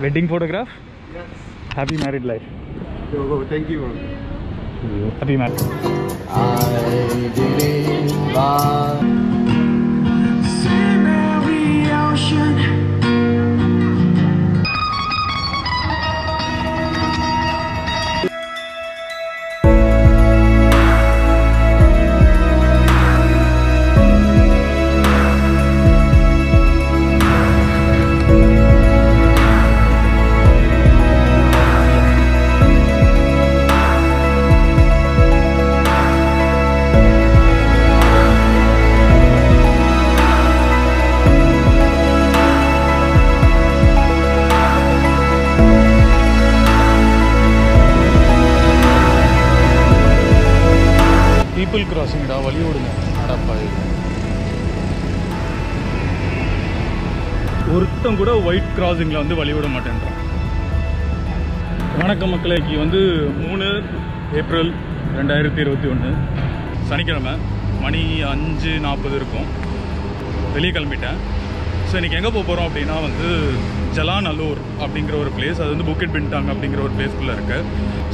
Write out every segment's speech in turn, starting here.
Wedding photograph? Yes. Happy married life. Oh, thank you. Happy married. People கிராசிங்டா வழி விடுங்க. அடப்பா ஒருத்தன் கூட ஒயிட் கிராசிங்கில் வந்து வழி விட மாட்டேன்றான். வணக்கம் மக்களே வந்து மூணு ஏப்ரல் ரெண்டாயிரத்தி இருபத்தி ஒன்று. சனிக்கிழமை மணி அஞ்சு நாற்பது இருக்கும். வெளியே கிளம்பிட்டேன். ஸோ இன்றைக்கி எங்கே போக போகிறோம் அப்படின்னா வந்து ஜலாநல்லூர் அப்படிங்கிற ஒரு பிளேஸ் அது வந்து புக்கெட் பின்டாங் அப்படிங்கிற ஒரு பிளேஸ்குள்ளே இருக்குது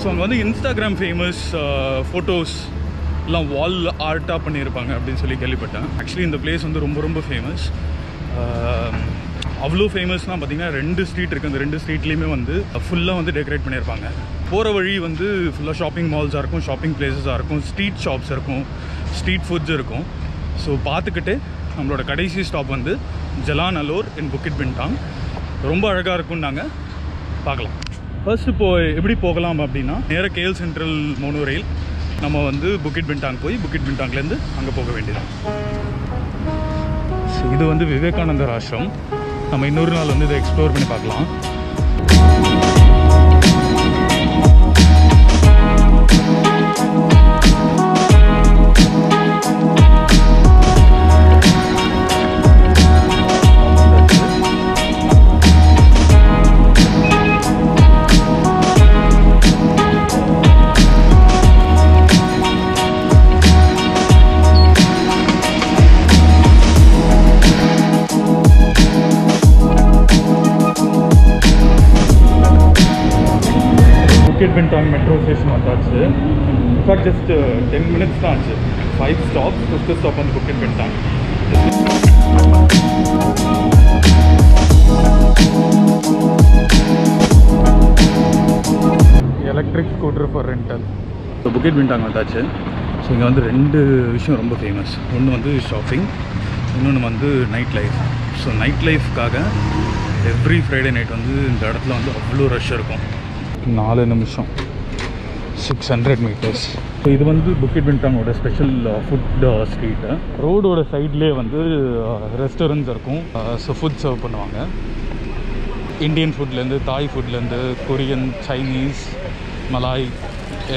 ஸோ அங்கே வந்து இன்ஸ்டாகிராம் ஃபேமஸ் ஃபோட்டோஸ் எல்லாம் வால் ஆர்ட்டாக பண்ணியிருப்பாங்க அப்படின்னு சொல்லி கேள்விப்பட்டேன். ஆக்சுவலி இந்த பிளேஸ் வந்து ரொம்ப ரொம்ப ஃபேமஸ் அவ்வளோ ஃபேமஸ்னால் பார்த்தீங்கன்னா ரெண்டு ஸ்ட்ரீட் இருக்குது அந்த ரெண்டு ஸ்ட்ரீட்லேயுமே வந்து ஃபுல்லாக வந்து டெக்கரேட் பண்ணியிருப்பாங்க. போகிற வழி வந்து ஃபுல்லாக ஷாப்பிங் மால்ஸாக இருக்கும் ஷாப்பிங் ப்ளேஸஸாக இருக்கும் ஸ்ட்ரீட் ஷாப்ஸ் இருக்கும் ஸ்ட்ரீட் ஃபுட்ஸ் இருக்கும். ஸோ பார்த்துக்கிட்டு நம்மளோட கடைசி ஸ்டாப் வந்து ஜலாநல்லூர் இன் புக்கிட் பின்டாங் ரொம்ப அழகாக இருக்கும்னு நாங்கள் பார்க்கலாம். ஃபர்ஸ்ட் இப்போ எப்படி போகலாம் அப்படின்னா நேராக கேஎல் சென்ட்ரல் மோனோ ரயில் நம்ம வந்து புக்கிட் பின்டாங் போய் புக்கிட் பின்டாங்லேருந்து அங்கே போக வேண்டியது. இது வந்து விவேகானந்தர் ஆசிரம் நம்ம இன்னொரு நாள் வந்து இதை எக்ஸ்ப்ளோர் பண்ணி பார்க்கலாம். புக்கெட் பின்டாங் மெட்ரோ ஸ்டேஷன் வந்தாச்சு in fact just ten minutes தான் ஆச்சு ஃபைவ் ஸ்டாப் ஃபிஃப்த் ஸ்டாப் வந்து Bukit Bintang electric scooter for rental இப்போ புக்கெட் பின்டாங் வந்தாச்சு ஸோ இங்கே வந்து ரெண்டு விஷயம் ரொம்ப ஃபேமஸ் ஒன்று வந்து ஷாப்பிங் இன்னொன்று வந்து நைட் லைஃப் ஸோ நைட் லைஃப்காக எவ்ரி ஃப்ரைடே நைட் வந்து இந்த இடத்துல வந்து அவ்வளோ ரஷ் இருக்கும். நாலு நிமிஷம். சிக்ஸ் ஹண்ட்ரட் மீட்டர்ஸ் ஸோ இது வந்து புக்கெட் வின்டாங்கோட ஸ்பெஷல் ஃபுட் ஸ்ட்ரீட்டு ரோடோட சைட்லேயே வந்து uh, ரெஸ்டாரண்ட்ஸ் இருக்கும். ஸோ ஃபுட் சர்வ் பண்ணுவாங்க. இந்தியன் ஃபுட்லேருந்து தாய் ஃபுட்லேருந்து கொரியன் சைனீஸ் மலாய்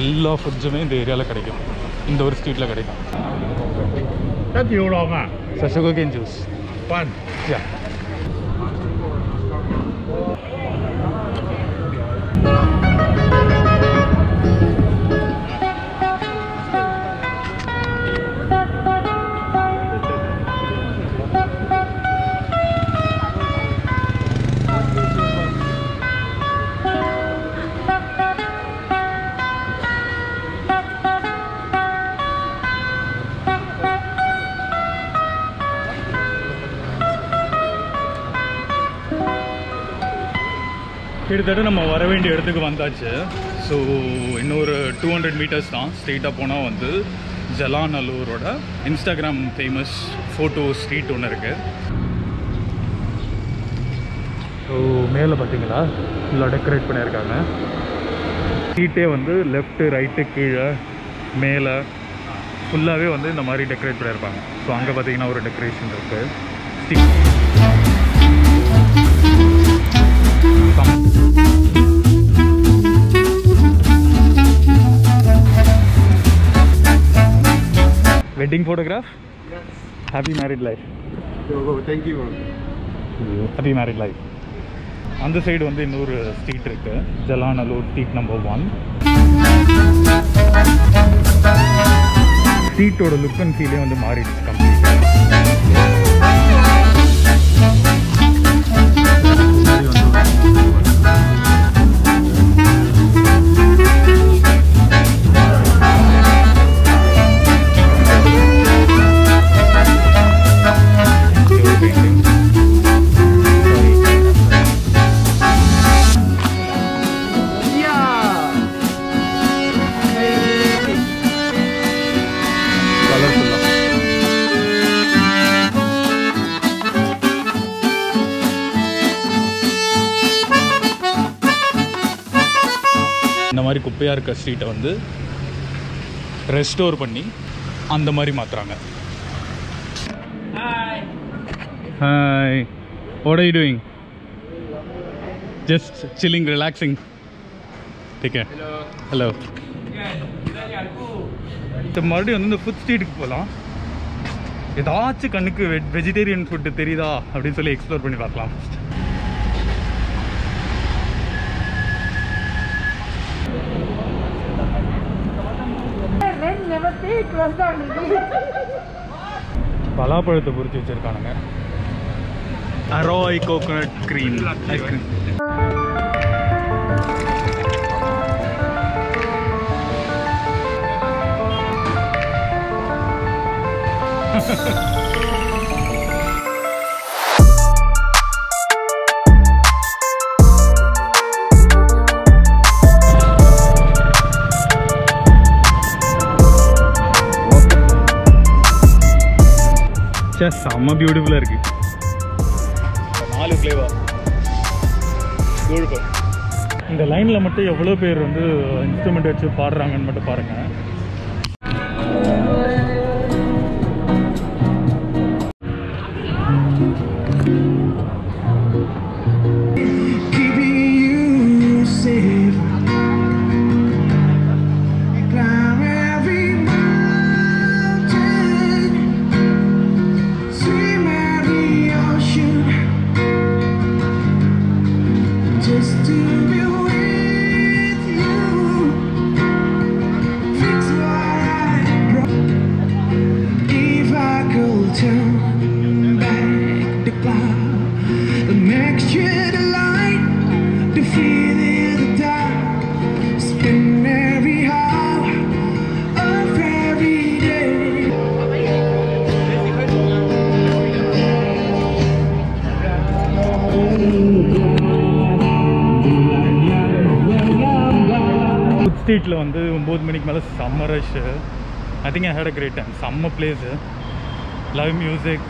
எல்லா ஃபுட்ஸுமே இந்த ஏரியாவில் கிடைக்கும். இந்த ஒரு ஸ்ட்ரீட்டில் கிடைக்கும். சசுகோகேன் ஜூஸ் பான் யா கிட்டத்தட்ட நம்ம வர வேண்டிய இடத்துக்கு வந்தாச்சு. ஸோ இன்னொரு டூ ஹண்ட்ரட் மீட்டர்ஸ் தான். ஸ்ட்ரெயிட்டாக போனால் வந்து ஜலாநல்லூரோட இன்ஸ்டாகிராம் ஃபேமஸ் ஃபோட்டோ ஸ்ட்ரீட் ஒன்று இருக்குது ஸோ மேலே பார்த்தீங்களா ஃபுல்லாக டெக்கரேட் பண்ணியிருக்காங்க. ஸ்ட்ரீட்டே வந்து லெஃப்ட்டு ரைட்டு கீழே மேலே ஃபுல்லாகவே வந்து இந்த மாதிரி டெக்கரேட் பண்ணியிருப்பாங்க. ஸோ அங்கே பார்த்தீங்கன்னா ஒரு டெக்கரேஷன் இருக்குது street wedding photograph Yes. Happy married life Oh, thank you. Happy married life அந்த சைடு வந்து இன்னொரு ஸ்ட்ரீட் இருக்கு. Jalan Alor street number one ஸ்ட்ரீட்டோட look and ஃபீலே வந்து மாறிடுச்சு கம்ப்ளீட்டாக குப்பையாக இருக்க ஸ்ட்ரீட்டை வந்து ரெஸ்டோர் பண்ணி அந்த மாதிரி மாற்றுறாங்க hi you doing? Just chilling relaxing. Take care. Hello. இப்போ மறுபடியும் வந்து இந்த ஃபுட் ஸ்ட்ரீட்டுக்கு போகலாம் ஏதாச்சும் கண்ணுக்கு வெஜ் வெஜிடேரியன் ஃபுட்டு தெரியுதா? அப்படின்னு சொல்லி எக்ஸ்ப்ளோர் பண்ணி பார்க்கலாம். பலாப்பழத்தை பொறிச்சு வச்சிருக்கானுங்க. அரோய் கோகோனட் க்ரீம் ஐஸ்கிரீம் சே செம்ம பியூட்டிஃபுல்லாக இருக்கு. நாலு ஃப்ளேவர் பியூட்டிஃபுல் இந்த லைனில் மட்டும் எவ்வளோ பேர் வந்து இன்ஸ்ட்ருமெண்ட் வச்சு பாடுறாங்கன்னு மட்டும் பாருங்கள் ஸ்ட்ரீட்டில் வந்து ஒம்பது மணிக்கு மேலே செம்ம rush I think I had a great time செம்ம place love music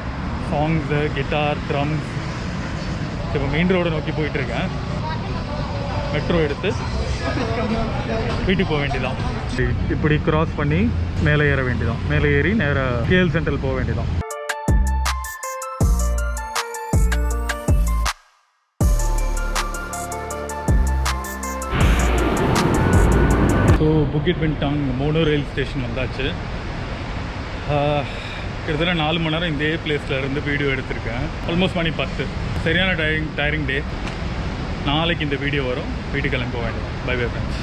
songs guitar drums இப்போ மெயின் ரோடு நோக்கி போயிட்டுருக்கேன். மெட்ரோ எடுத்து வீட்டுக்கு போக வேண்டியதான் இப்படி கிராஸ் பண்ணி மேலே ஏற வேண்டியதான் மேலே ஏறி நேராக கேஎல் சென்ட்ரல் போக வேண்டியதான் so Bukit Bintang mono rail station வந்தாச்சு. கிட்டத்தட்ட நாலு மணி நேரம் இதே பிளேஸில் இருந்து வீடியோ எடுத்திருக்கேன். ஆல்மோஸ்ட் மணி பத்து. சரியான டயரிங் டயரிங் டே நாளைக்கு இந்த வீடியோ வரும். வீட்டுக்கு கிளம்பி வேண்டும் பை பை ஃப்ரெண்ட்ஸ்